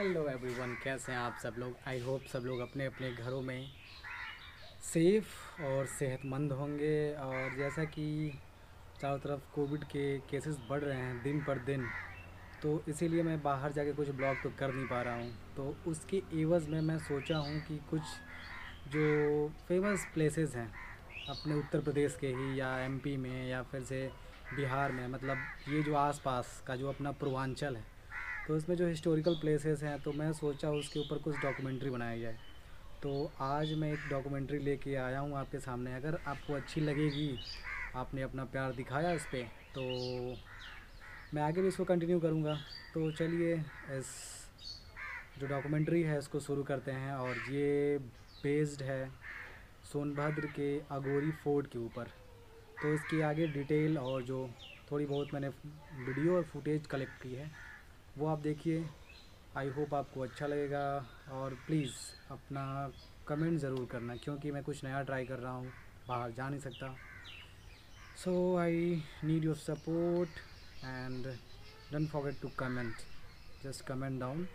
Hello everyone कैसे हैं आप सब लोग? आई होप सब लोग अपने अपने घरों में सेफ़ और सेहतमंद होंगे। और जैसा कि चारों तरफ़ कोविड के केसेस बढ़ रहे हैं दिन पर दिन तो इसीलिए मैं बाहर जाके कुछ ब्लॉग तो कर नहीं पा रहा हूँ। तो उसके एवज़ में मैं सोचा हूँ कि कुछ जो फ़ेमस प्लेसेस हैं, अपने उत्तर प्रदेश के ही या एमपी में या फिर से बिहार में मतलब ये जो आसपास का जो अपना पूर्वांचल है तो इसमें जो हिस्टोरिकल प्लेसेस हैं तो मैं सोचा उसके ऊपर कुछ डॉक्यूमेंट्री बनाई जाए। तो आज मैं एक डॉक्यूमेंट्री लेके आया हूँ आपके सामने। अगर आपको अच्छी लगेगी, आपने अपना प्यार दिखाया इस पर तो मैं आगे भी इसको कंटिन्यू करूँगा। तो चलिए, इस जो डॉक्यूमेंट्री है, इसको शुरू करते हैं और ये बेस्ड है सोनभद्र के अगोरी फोर्ट के ऊपर। तो इसकी आगे डिटेल और जो थोड़ी बहुत मैंने वीडियो और फुटेज कलेक्ट की है वो आप देखिए। आई होप आपको अच्छा लगेगा और प्लीज़ अपना कमेंट ज़रूर करना क्योंकि मैं कुछ नया ट्राई कर रहा हूँ। बाहर जा नहीं सकता। So I need your support and don't forget to comment just comment down